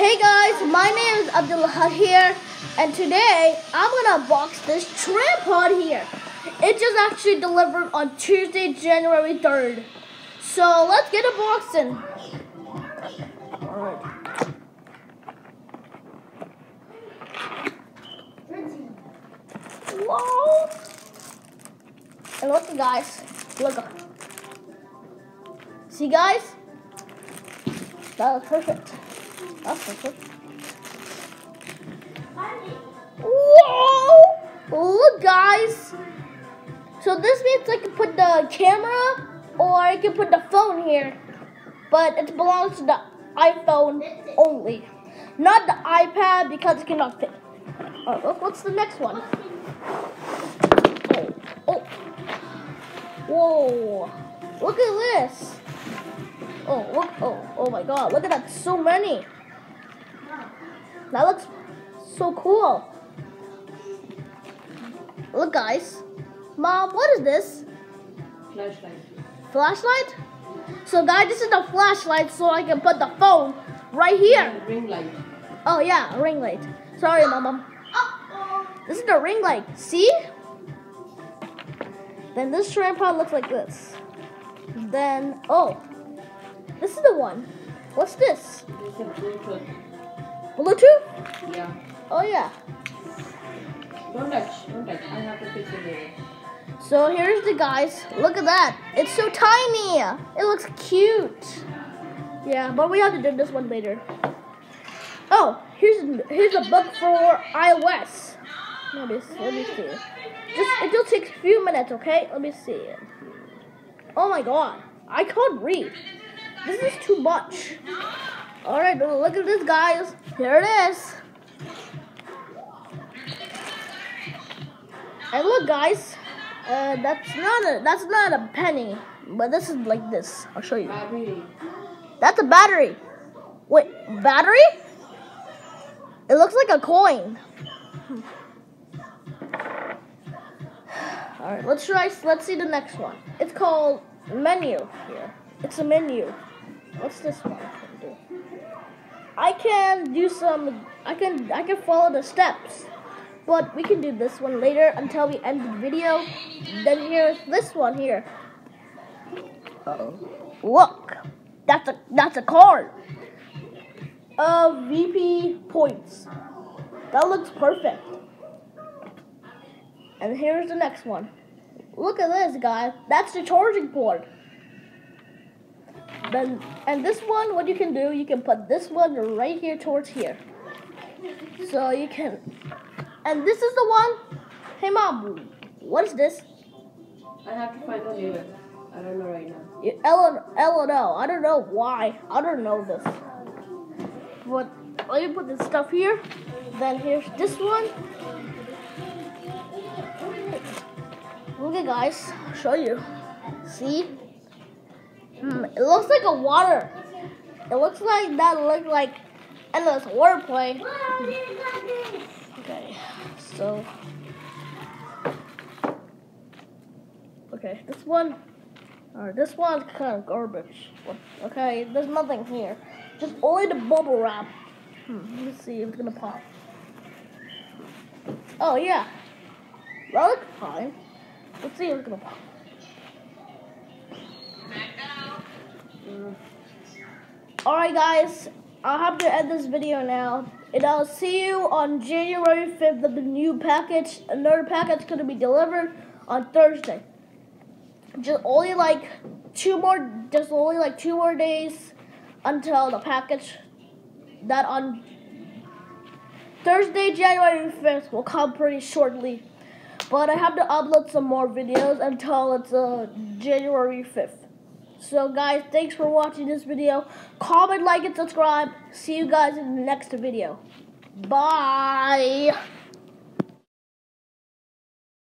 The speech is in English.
Hey guys, my name is Abdullah here, and today I'm gonna unbox this tripod here. It just actually delivered on Tuesday, January 3rd. So let's get unboxing. Alright. Whoa! And look guys, look. See guys? That was perfect. That's. Whoa! Look, guys. So this means I can put the camera or I can put the phone here, but it belongs to the iPhone only, not the iPad because it cannot fit. All right, look, what's the next one? Oh, oh, whoa! Look at this. Oh, look, oh, oh my God! Look at that, so many. That looks so cool. Look, guys. Mom, what is this? Flashlight. Flashlight? So, guys, this is the flashlight so I can put the phone right here. Ring light. Oh, yeah, ring light. Sorry, Mom. This is the ring light. See? Then this tripod looks like this. Then, oh, this is the one. What's this? Bluetooth. Bluetooth? Yeah. Oh, yeah. Don't touch. Don't touch. I have to fix it later. So here's the guys. Look at that. It's so tiny. It looks cute. Yeah, but we have to do this one later. Oh, here's here's a book for iOS. Let me let me see. Just it will take a few minutes, okay? Let me see. Oh my god, I can't read. This is too much. All right, look at this, guys. Here it is. And look, guys. Uh, that's not a that's not a penny, but this is like this. I'll show you. Battery. That's a battery. Wait, battery? It looks like a coin. All right, let's try. Let's see the next one. It's called menu here. It's a menu. What's this one? I can do some. I can. I can follow the steps. But we can do this one later until we end the video. Then here's this one here. Uh-oh. Look, that's a that's a card of VP points. That looks perfect. And here's the next one. Look at this, guys. That's the charging port. Then and this one, what you can do, you can put this one right here towards here. So you can and this is the one. Hey, mom, what is this? I have to find the label. I don't know right now. You- L L and L. I don't know why. I don't know this. But oh, let me put this stuff here. Then here's this one. Look at guys. I'll show you. See? Hmm, it looks like a water. It looks like that looked like endless water play. Okay, so okay, this one, alright, this one's kind of garbage. Okay, there's nothing here, just only the bubble wrap. Hmm, let's see if it's gonna pop. Oh yeah, that looks fine. Let's see if it's gonna pop. Alright guys, I'll have to end this video now. And I'll see you on January 5th of the new package. Another package going to be delivered on Thursday. Just only like two more, just only like two more days until the package that on Thursday, January 5th will come pretty shortly. But I have to upload some more videos until it's uh, January 5th. So guys, thanks for watching this video. Comment, like, and subscribe. See you guys in the next video. Bye.